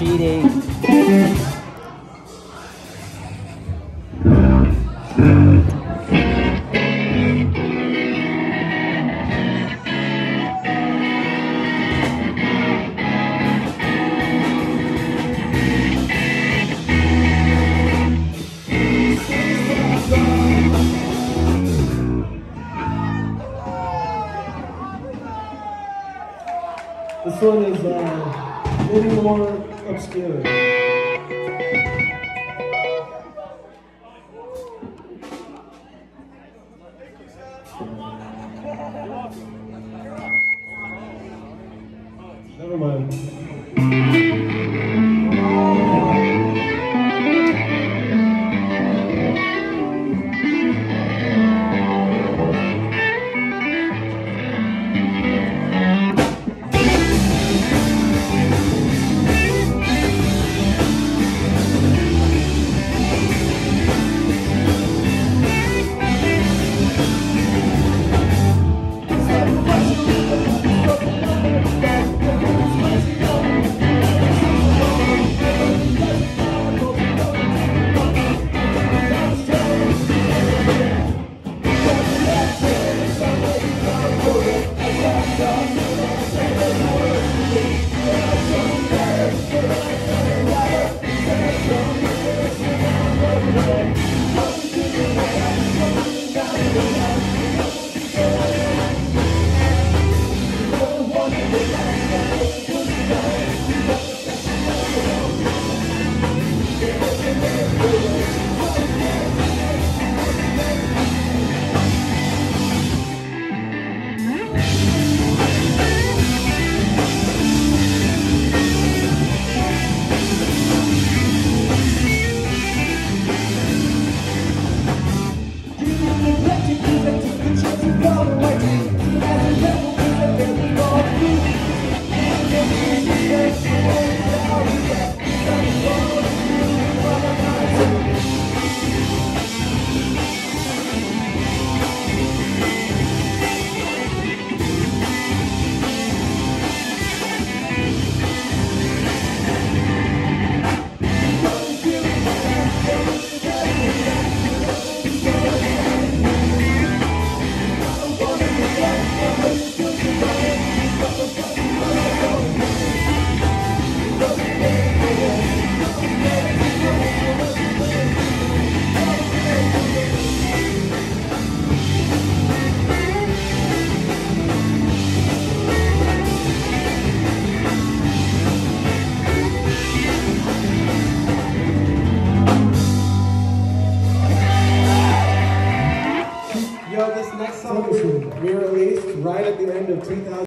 cheating. This one is uh, maybe more obscure. Never mind. Yo, next we re-released right at the end of 2000.